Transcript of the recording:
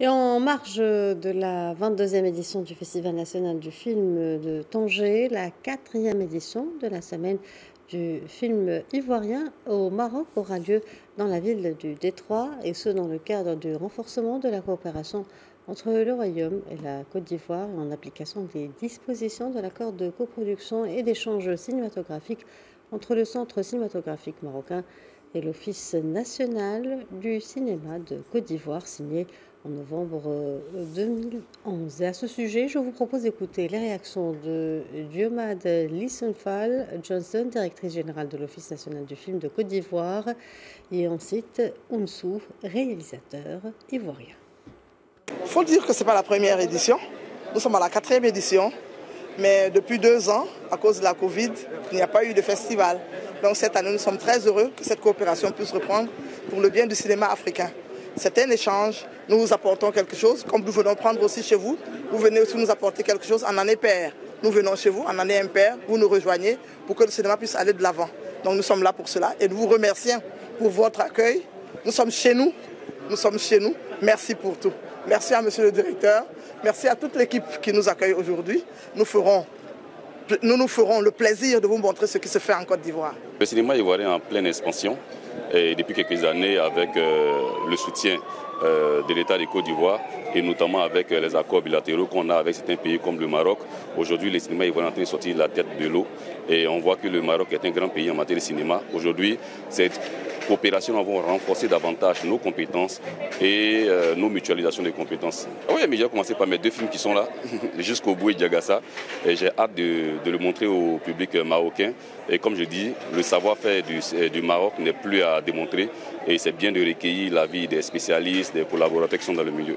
Et en marge de la 22e édition du Festival national du film de Tanger, la quatrième édition de la semaine du film ivoirien au Maroc aura lieu dans la ville du Détroit et ce dans le cadre du renforcement de la coopération entre le Royaume et la Côte d'Ivoire en application des dispositions de l'accord de coproduction et d'échange cinématographique entre le Centre cinématographique marocain et l'Office national du cinéma de Côte d'Ivoire signé en novembre 2011. Et à ce sujet, je vous propose d'écouter les réactions de Diomad Lissenfal Johnson, directrice générale de l'Office national du film de Côte d'Ivoire, et ensuite Ounsou, réalisateur ivoirien. Il faut dire que ce n'est pas la première édition. Nous sommes à la quatrième édition. Mais depuis deux ans, à cause de la Covid, il n'y a pas eu de festival. Donc cette année, nous sommes très heureux que cette coopération puisse reprendre pour le bien du cinéma africain. C'est un échange. Nous vous apportons quelque chose, comme nous venons prendre aussi chez vous. Vous venez aussi nous apporter quelque chose en année paire. Nous venons chez vous en année impaire, vous nous rejoignez pour que le cinéma puisse aller de l'avant. Donc nous sommes là pour cela et nous vous remercions pour votre accueil. Nous sommes chez nous. Nous sommes chez nous. Merci pour tout. Merci à monsieur le directeur. Merci à toute l'équipe qui nous accueille aujourd'hui. Nous ferons nous nous ferons le plaisir de vous montrer ce qui se fait en Côte d'Ivoire. Le cinéma ivoirien est en pleine expansion et depuis quelques années avec euh, le soutien de l'État de Côte d'Ivoire et notamment avec euh, les accords bilatéraux qu'on a avec certains pays comme le Maroc. Aujourd'hui, le cinéma ivoirien est en train de sortir la tête de l'eau et on voit que le Maroc est un grand pays en matière de cinéma. Aujourd'hui, cette coopération va renforcer davantage nos compétences et euh, nos mutualisations de compétences. Ah oui, mais j'ai commencé par mes deux films qui sont là, jusqu'au bout et Diagassa. Et j'ai hâte de, de, le montrer au public marocain. Et comme je dis, le savoir-faire du, du Maroc n'est plus à démontrer. Et c'est bien de recueillir l'avis des spécialistes, des collaborateurs qui sont dans le milieu.